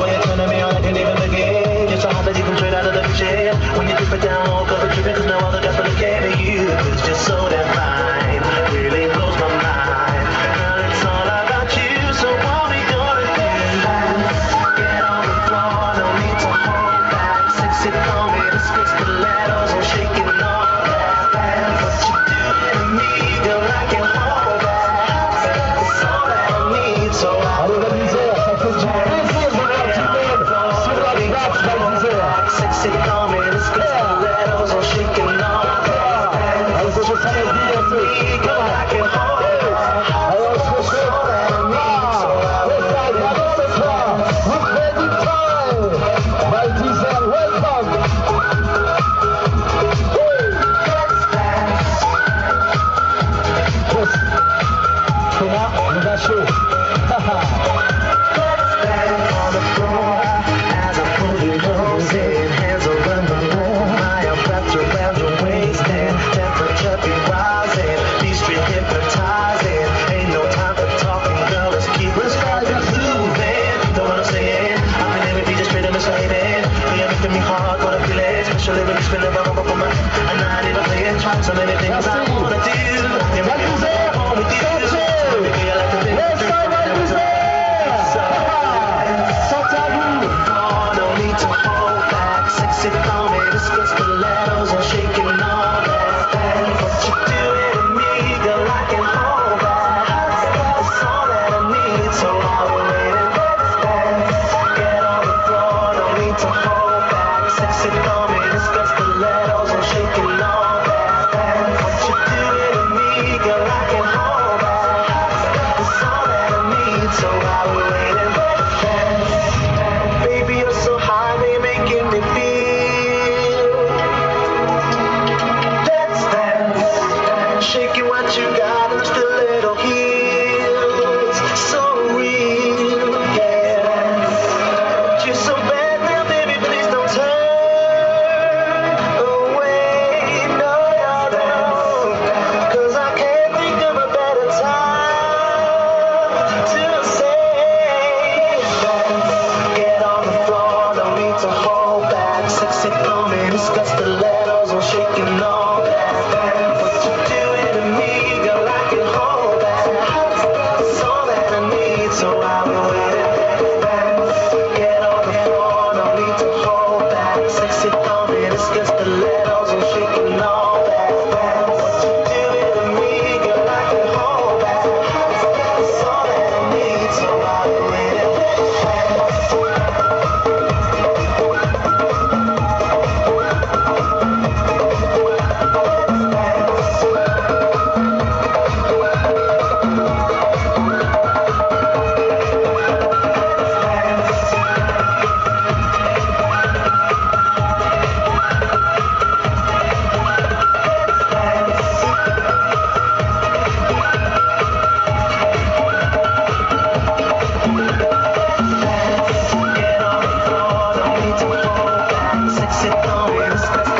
watch the way on, I can't even begin. You're so hot that you come straight out of the. When you it down, all covered dripping, cause no other guy for the game to you. It's just so damn fine. I'm not even playing traps on anything I wanna do. And when you say I wanna do. sexy times.